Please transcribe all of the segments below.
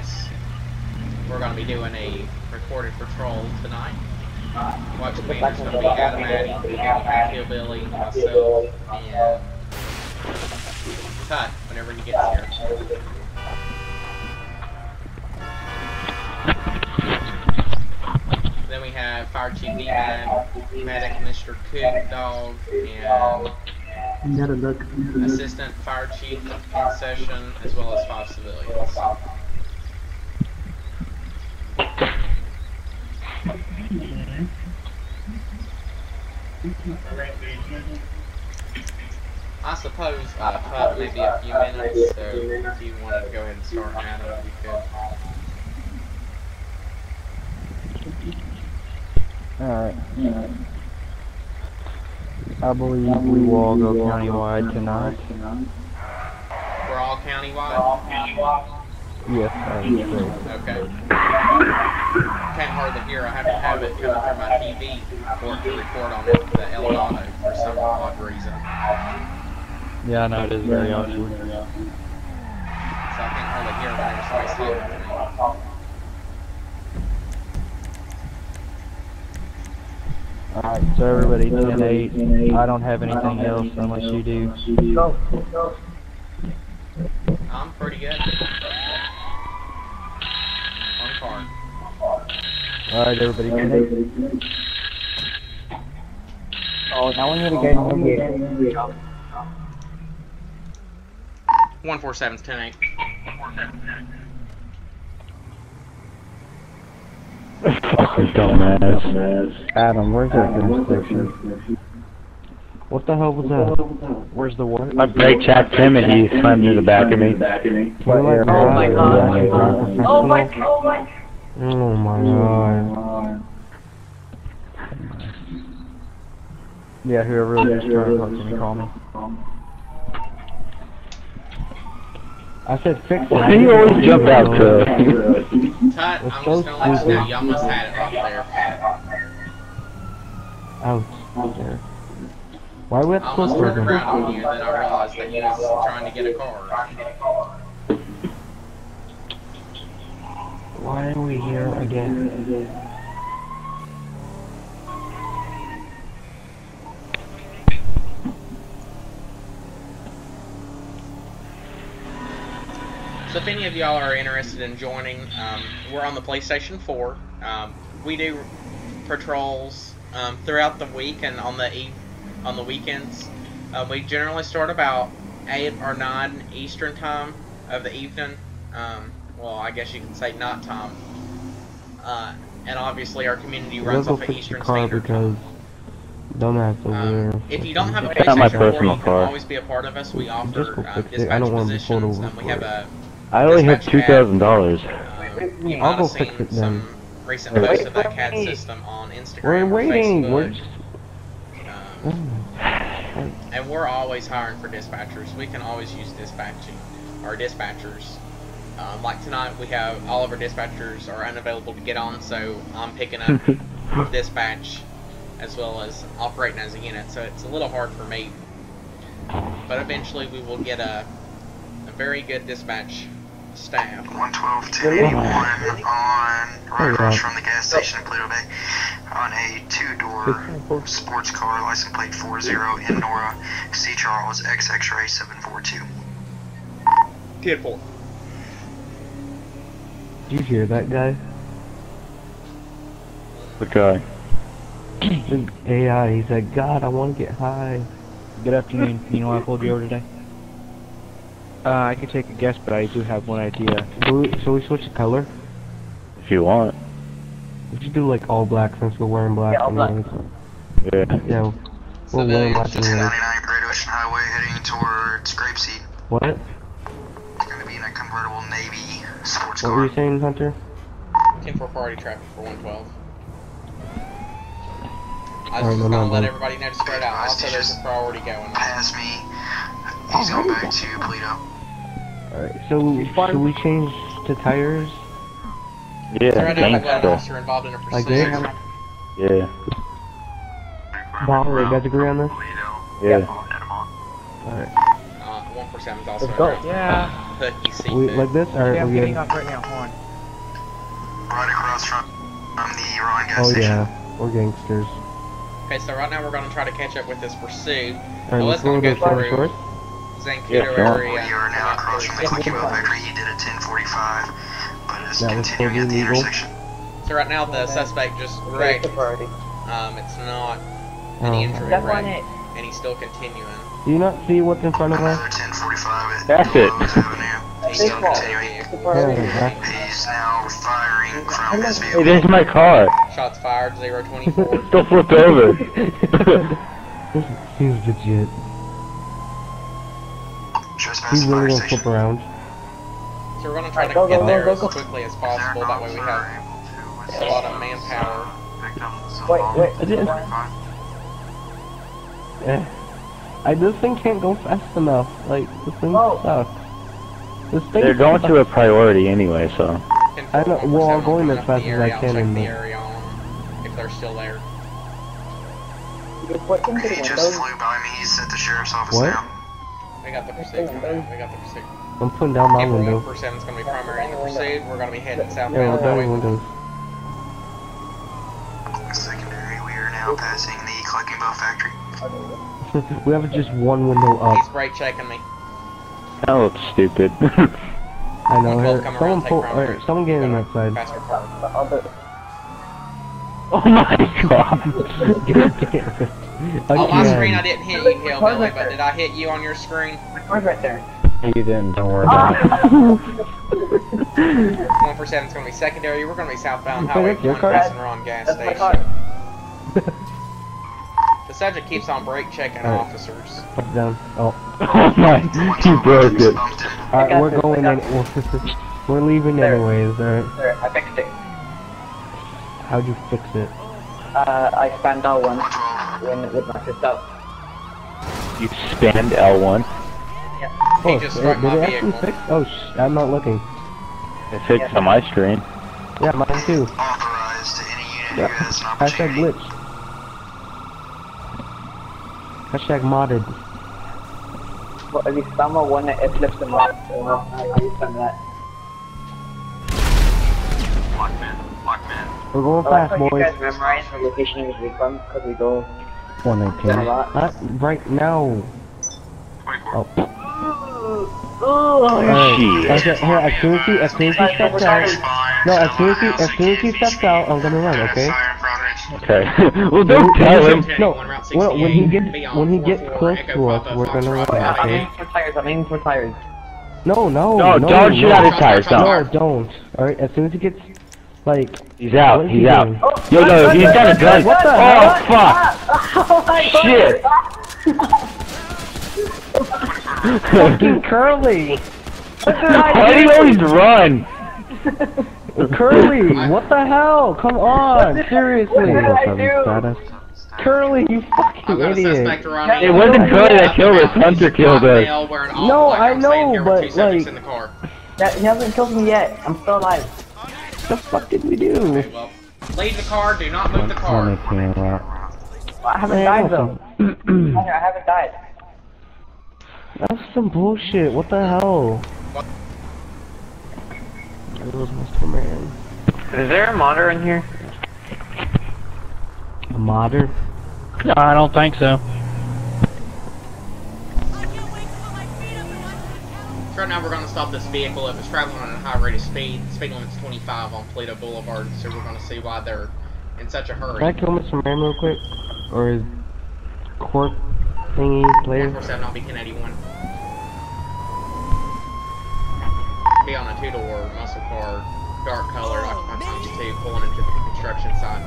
guess we're going to be doing a recorded patrol tonight. Watch commander's going to be Adam Addy, Hillbilly, myself, and Tut whenever he gets here. Then we have Fire Chief Evan, Medic Mr. Cook Dog, and Assistant Fire Chief in session, as well as five civilians. I suppose uh, Pup maybe a few minutes, so if you wanted to go ahead and start Adam, you could. Alright. I believe we will all go countywide tonight. We're all countywide? Yes, that is Can't hardly hear. I have to have it coming through my TV for it to record on it, the Elgato for some odd reason. Yeah, I know it is very awkward. So I can't hardly hear whenever somebody's talking to me. Alright, so everybody 10-8. I don't have anything else unless you do. I'm pretty good. On card. Alright, everybody 10-8. Oh, now we need to get in here. 147 10 8. Fucking dumbass. Adam, where's that gun? What the hell was that? Where's the what? My brake chat Tim and he slammed through the back of me. Oh my oh, God. Oh my god. Oh my god. Yeah, whoever was just trying to talk to me, call me. I said fix it. Why do you always jump out to? Tut, I'm That's just gonna let you know, stupid. y'all must have it up there. Out there. Why we have I to close almost turned the around on you, then I realized that you was trying to get a car. Why are we here again? So if any of y'all are interested in joining, um, we're on the PlayStation 4. Um, we do patrols um, throughout the week and on the e- on the weekends. Uh, we generally start about eight or nine Eastern time of the evening. Um, well, I guess you can say not Tom. Uh, and obviously, our community runs Let's go off of fix Eastern your car Standard because Time. dumbass over Um, there. if you don't have a It's not my PlayStation 4, you can car. always be a part of us. We offer Just go uh, fix. I don't wanna be pulled positions. over Um, we have a I only have Dispatch two cab. thousand dollars. Um, you I'll might go have fix seen some then. recent Wait, posts of that wait. CAD system on Instagram We're or waiting. We're just. Um, and we're always hiring for dispatchers. We can always use dispatching our dispatchers. Um, like tonight, we have all of our dispatchers are unavailable to get on, so I'm picking up dispatch as well as operating as a unit. So it's a little hard for me, but eventually we will get a, a very good dispatch staff. 112 1081 on right across from the gas station in Paleto Bay on a two-door sports car, license plate 40 in Nora, C. Charles X X-ray 742. Kid four. Did you hear that guy? The guy. The AI. He said, "God, I want to get high." Good afternoon. You know why I pulled you over today? Uh, I could take a guess, but I do have one idea. Shall we, shall we switch the color? If you want. We should do like all black since we're wearing black. Yeah, all black. Yeah. Yeah. We're wearing black Civilians, anyways. 1099 Great Ocean Highway heading towards Grapeseed. What? Sports What were you saying, Hunter? 10 for priority traffic for 112. I was Alright, just no, no, gonna let no. everybody know to spread out. Also, there's a priority going. Pass me. He's going back to Paleto. Alright, so should we change to tires? Yeah. So right now, we've got an Gangsta. officer involved in a Like pursuit. this? Yeah. Bob, you guys agree on this? Yeah. Alright. Uh, 147 is also Let's go. Yeah. Hooky seafood. We, like this? Or Okay, I'm getting good? off right now. Hold on. Right across from, from the Ryan gas Oh station. yeah, we're gangsters. Okay, so right now we're going to try to catch up with this pursuit. Alright, let's let's go go to the go through. shores. Zancudo Yeah, sure. area. We are now across from the Clicky Boat Zancudo. Factory. He did a 1045, but is That continuing at the legal. intersection. So right now the suspect just Take wrecked. Um, it's not Oh. an injury That's wreck, on it. And he's still continuing. Do you not see what's in front of us? 1045 at That's it. Willows He's still continuing. Yeah, He's now firing from his Hey, there's my car. Shots fired, 024. Still flipped over. He's legit. Trespass He's really gonna flip around. So we're gonna try to go, get go, there go, as go. quickly as possible. That way we have a lot of manpower. Wait, wait. I didn't-. Eh. I this thing can't go fast enough. Like this thing Oh. sucks. This thing They're going sucks. to a priority anyway, so. I know- well, I'm going as fast as I can check in the the- area on if they're still there. Just put He just windows. flew by me. He's at the sheriff's office What? now. We got the pursuit. coming out. We got the pursuit. I'm putting down my April window. 147 is gonna be primary in the pursuit. We're gonna be heading Yeah, we're down your windows. Secondary, we are now passing we have just one window up. He's up. brake checking me. That looks stupid. I know. Both Here, someone take pull. primary. Alright, someone get in that side. Faster car. The other. oh my god. On oh, my screen, I didn't hit you, Hillbilly, but did I hit you on your screen? My car's right there. You didn't. Don't worry about it. 147 is gonna be secondary. We're gonna be southbound Okay, Highway that's your 1 car. passing Ron gas That's my station. Car. The subject keeps on brake checking Alright. officers. Put it down. Oh. Oh my. You broke it. Alright, we're this, going got in. We're leaving There. anyways. Alright. There, I fixed it. How'd you fix it? Uh, I spanned out one 112. when with my sister. You spanned L1. He Oh, just did struck it actually fix? Oh, sh I'm not looking. It fixed on my screen. Yeah, mine too. Authorized to any unit Yeah. who has Hashtag glitch. Hashtag modded. But if you spam a one, it flips them off. So uh, I I spam that. We're going I like fast, how you boys. guys memorize the location of his recon because we go. 119. a lot. Uh, right now. Oh. Oh, Alright. Shit. Okay, here, as soon as he, as soon as he steps out. No, as soon as he, as soon as he steps out, I'm gonna run, okay? Okay. well, don't tell him. No, well, when he gets, when he gets close to us, we're gonna run, I'm okay? aiming for tires. I'm aiming for tires. No, no, No, no, don't shoot no. out his tires. No, Don't. don't. Alright, as soon as he gets, like, He's out. He's he out. doing? Yo, no, he's got a gun. What the oh, hell? fuck. Oh my god! Shit. fucking Curly! Why do you always run? Curly, what the hell? Come on, seriously. What did I do? Curly, you I've fucking got a idiot. It wasn't Curly that killed us. Hunter killed us. Male wearing all No, black. I know, here with but, two like- in the car. That, he hasn't killed me yet. I'm still alive. What the fuck did we do? Okay, well, leave the car. Do not move the car. I haven't Man, died though. some- I haven't died. That's some bullshit. What the hell? It was Mr. Man. Is there a modder in here? A modder? No, I don't think so. Right now we're going to stop this vehicle. It was traveling at a high rate of speed. Speed limit's 25 on Paleto Boulevard, so we're going to see why they're in such a hurry. Can I kill Mr. Man real quick? Or is Corp thingy player? 147 on B1081. Be on a two-door muscle car, dark colored, occupied times two, pulling into the construction site.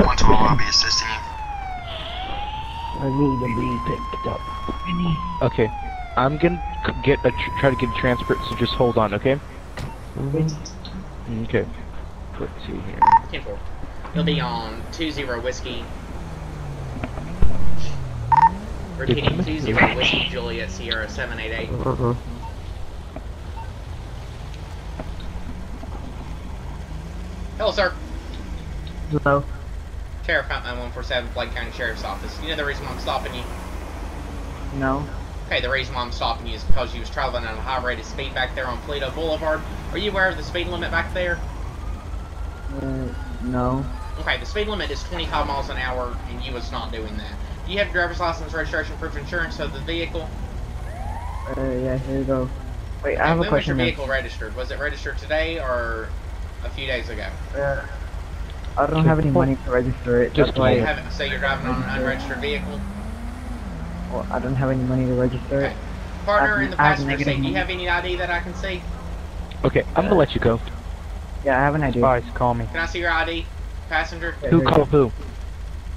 112, I'll be assisting you. I need to be picked up. Okay, I'm gonna get a tr- try to get a transfer. So just hold on, okay? Mhm. Okay. Let's see here. 10-4. He'll be on 20 Whiskey. Repeating 20 Whiskey Juliet Sierra 788. Uh-uh. Hello, sir. Hello. Sheriff Huntman 147, Blaine County Sheriff's Office. You know the reason why I'm stopping you? No. Okay, the reason why I'm stopping you is because you was traveling at a high rate of speed back there on Paleto Boulevard. Are you aware of the speed limit back there? Uh, no. Okay, the speed limit is 25 miles an hour, and you was not doing that. Do you have driver's license, registration, proof of insurance of the vehicle? Uh, yeah, here you go. Wait, I have a when question. was your vehicle registered? Was it registered today or a few days ago? Uh, I don't have any money to register it. Just That's You why haven't, so you're driving on an unregistered vehicle? well, I don't have any money to register it. Partner I've- in the passenger seat, do you have any ID that I can see? Okay, I'm gonna let you go. Yeah, I have an idea. Spies, call me. Can I see your ID, passenger? Yeah, Who here you called who? go.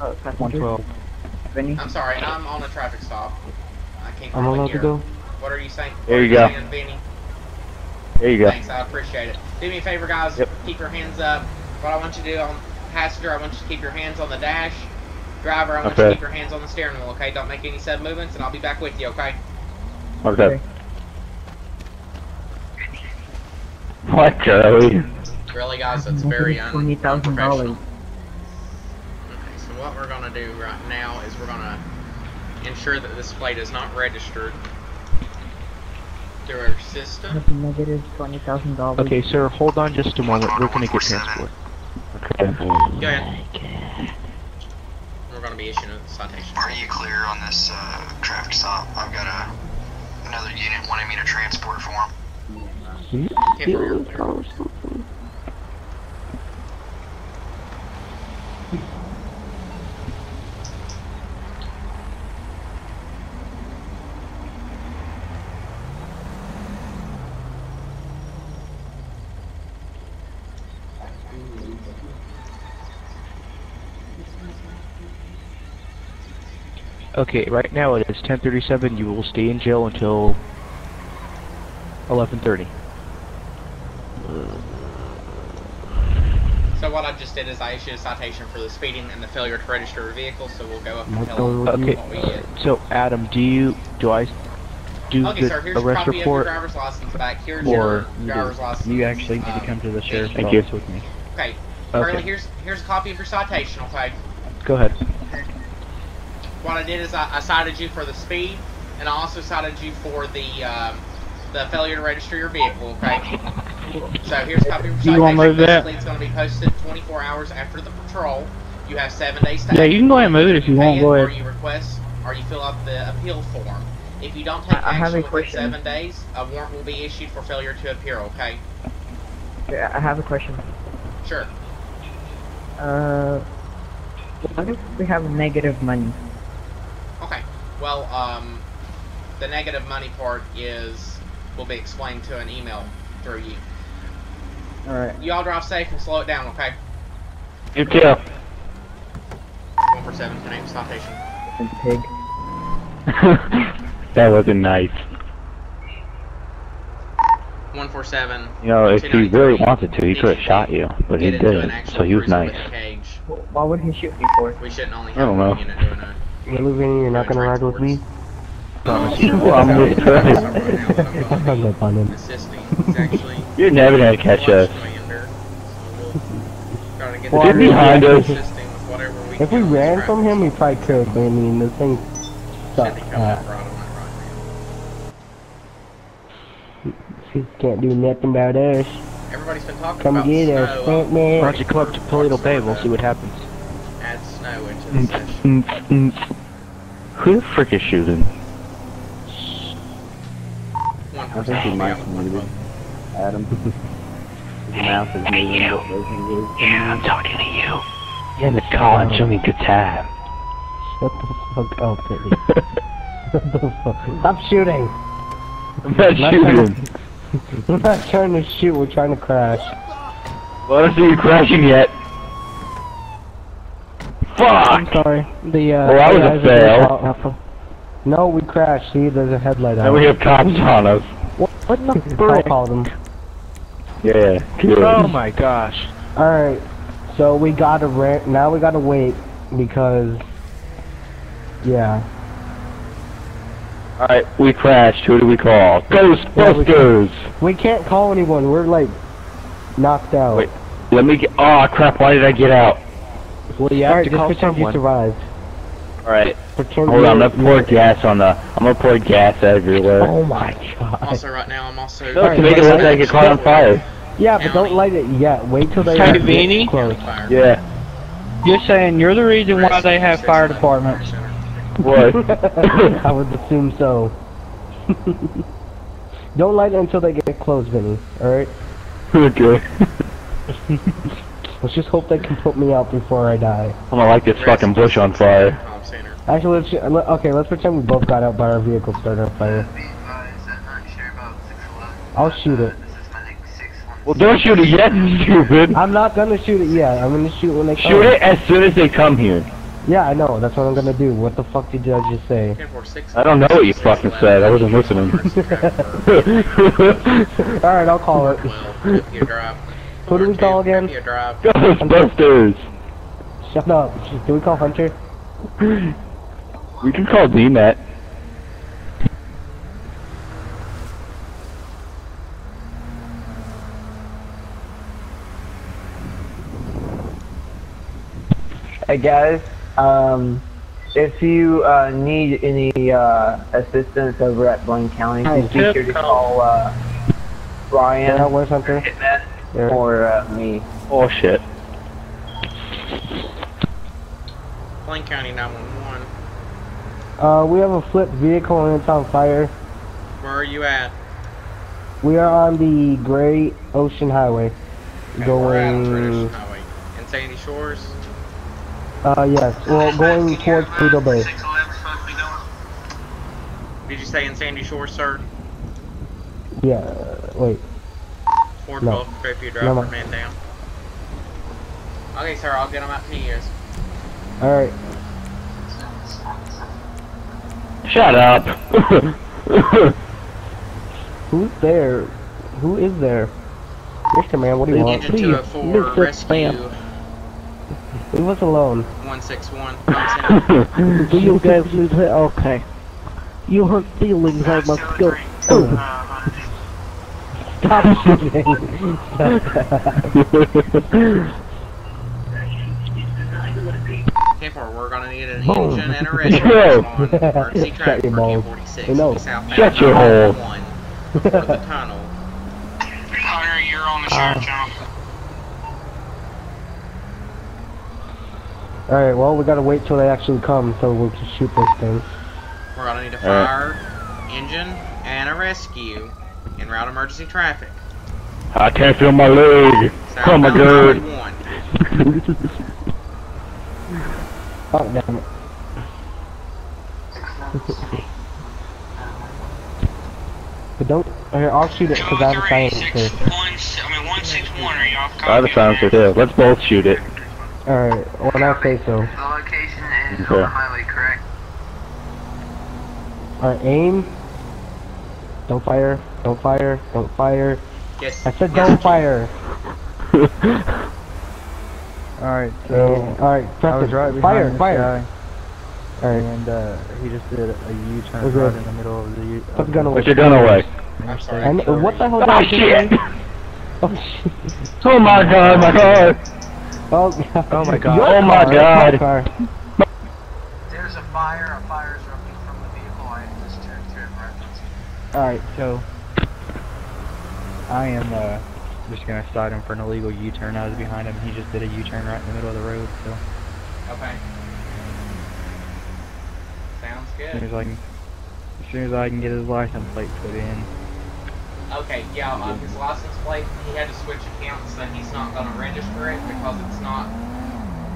Oh, passenger. 112. Vinny? I'm sorry, I'm on a traffic stop. I can't I'm really allowed hear. to go. What are you saying? There What you are go. Saying, Vinny? There you go. Thanks, I appreciate it. Do me a favor, guys. Yep. Keep your hands up. What I want you to do on passenger, I want you to keep your hands on the dash. Driver, I want you to keep your hands on the steering wheel, okay? Don't make any sudden movements, and I'll be back with you, okay? Okay. What, Charlie? Really, guys, that's very un- Twenty thousand dollars. unprofessional. Okay, so what we're gonna do right now is we're gonna ensure that this plate is not registered through our system. That's negative twenty thousand dollars. Okay, sir, hold on just a moment. We're gonna get transport. Okay. Go ahead. We're gonna be issuing a citation. Are you clear on this uh, traffic stop? I've got a another unit wanting me to transport for him. Temporary Okay, right now it is 10:37. You will stay in jail until 11:30. So what I just did is I issued a citation for the speeding and the failure to register a vehicle, so we'll go up and tell them Okay. what we did. So, Adam, do you do I do Okay, the sir, here's a arrest copy report? of your driver's license back. Here's Or your you driver's do. license. You actually need to um, come to the sheriff's office with me. Okay, Carly, Okay, here's here's a copy of your citation, okay? go ahead. What I did is I, I cited you for the speed, and I also cited you for the um, the failure to register your vehicle, okay? So here's a copy of your Do citation. you move that? Basically, it's going to be posted 24 hours after the patrol. You have seven days to Yeah, you can go ahead and move it if you pay want, it, go Or you request, or you fill out the appeal form. If you don't take I- I have action a within question. seven days, a warrant will be issued for failure to appear, okay? Okay, I have a question. Sure. Uh, what if we have negative money? Okay. Well, um, the negative money part is will be explained to an email through you. All right. You all drive safe and slow it down, okay? You too. One for seven, your name citation. Pig. that wasn't nice. One four seven. You know, if he really wanted to, he could have shot you, but he Get into an didn't. actual So he was nice. with a. Why would he shoot me for? We shouldn't only I have don't one know. Unit doing a. Vinny, you're not gonna ride with me? I'm just trying. I hung up on him. Assisting. He's actually. You're never gonna catch us. Commander, so we'll try to get Well, the I behind us. assisting with whatever we If we can on this ran from him, we stop. probably could, but I mean, the thing Should sucks. be coming up right on it right he can't do nothing about us. Everybody's been talking Come about get snow. us, Fat Why Man. don't you come up to Paleto Bay? We'll see what happens. Add snow into Mm, the session. Who the frick is shooting? I think he seven. might be muted. Adam. His mouth is moving, but. Yeah, I'm talking to you. You're in the car and show me good time. Shut the fuck up, Billy. Shut the fuck. up. Stop shooting. I'm not Not shooting. We're not trying to shoot, we're trying to crash. Well, I don't see you crashing yet. I'm sorry. The, uh... Well, that was a fail. No, we crashed. See, there's a headlight Now And we have cops on us. What, what the frick? I'll call them. Yeah, good. Oh my gosh. Alright, so we gotta rent, now we gotta wait, because... Yeah. Alright, we crashed. Who do we call? Ghostbusters! We can't call anyone, we're like... Knocked out. Wait. Let me get. Oh crap! Why did I get out? Well, you have Alright, to just call pretend you someone. survived. Alright, hold on, I'm gonna pour gas on the, I'm gonna pour gas everywhere. Oh my god. Also, right now, I'm also. No, to make it look like it caught on fire. Yeah, but don't light it yet. Wait till they Hey, get Beanie? close. Fire. Yeah. You're saying you're the reason why they have fire departments. What? I would assume so. don't light it until they get close, Vinny. Alright? okay. Let's just hope they can put me out before I die. I'm gonna light this fucking bush on fire. Comm Center. Actually, let's, ju- okay, let's pretend we both got out by our vehicle starting on fire. I'll shoot it. Well, don't shoot it yet, stupid. I'm not gonna shoot it yet. I'm gonna shoot when they come. Shoot it as soon as they come here. Yeah, I know. That's what I'm gonna do. What the fuck did I just say? I don't know what you fucking said. I wasn't listening. Alright, I'll call it. Well, you drive. Who do we call again? You drive. Ghostbusters. Shut up. Do we call Hunter? We can call DMAT. Hey guys, um, if you uh, need any uh, assistance over at Blaine County, please be sure to call uh, Yeah, Brian where's Hunter? Hitman There. or uh, me. Oh shit. Blaine County 911. Uh, we have a flipped vehicle and it's on fire. Where are you at? We are on the Great Ocean Highway. Okay, we're at on Going, Highway. In Sandy Shores. uh, yes. Well, going towards Paleto Bay. Did you say in Sandy Shores, sir? Yeah, wait. Ford No. Gulf, go if you drive No, no, no. man down. Okay, sir, I'll get them out to you. Alright. Shut up. Who's there? Who is there? Mr. Man, what do you want? Engine 204, rescue Leave us alone. 161. Comm Center. Do you guys lose it? Okay. You hurt feelings, I must go. Stop shooting. Okay, for we're gonna need an Boom. engine and a rescue Yo. on emergency Shut traffic your for balls. Q46. I know. be southbound Shut your hole. 911 For the tunnel. Hunter, you're on the uh. sheriff channel. Alright, well, we gotta wait till they actually come so we can shoot this thing. We're gonna need a Alright. fire, engine, and a rescue in route emergency traffic. I can't feel my leg. Oh my god. Oh, damn it. but don't, here, I'll shoot it because I have a silencer. One, I mean, 161, are you off I have a silencer too. Let's both shoot it. Alright, when I say so. The location is Okay. on the highway, correct? Alright, aim. Don't fire. Don't fire. Don't fire. Yes. I said yes, don't fire. Alright, so Alright, I was right Fire, fire. guy, Alright, and uh, he just did a U-turn Okay. right in the middle of the U. put the gun away. Put your gun away. I'm sorry. And what the hell did Oh I do? shit! Oh shit. Oh my god, my car! Oh, God. Oh my God. Your Oh my car, God. my car. There's a fire. A fire is erupting from the vehicle. I just checked to reference. Alright, so I am uh, just gonna cite him for an illegal U-turn. I was behind him. He just did a U-turn right in the middle of the road. So Okay. Sounds as soon good. as I can, as soon as I can get his license plate put in, Okay, yeah, on his license plate, he had to switch accounts, so he's not gonna register it because it's not,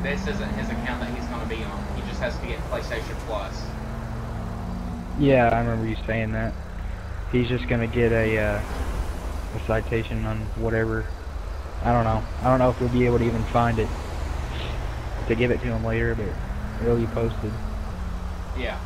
this isn't his account that he's gonna be on. He just has to get PlayStation Plus. yeah, I remember you saying that. He's just gonna get a uh, a citation on whatever. I don't know. I don't know if we'll be able to even find it to give it to him later, but it'll be posted. Yeah.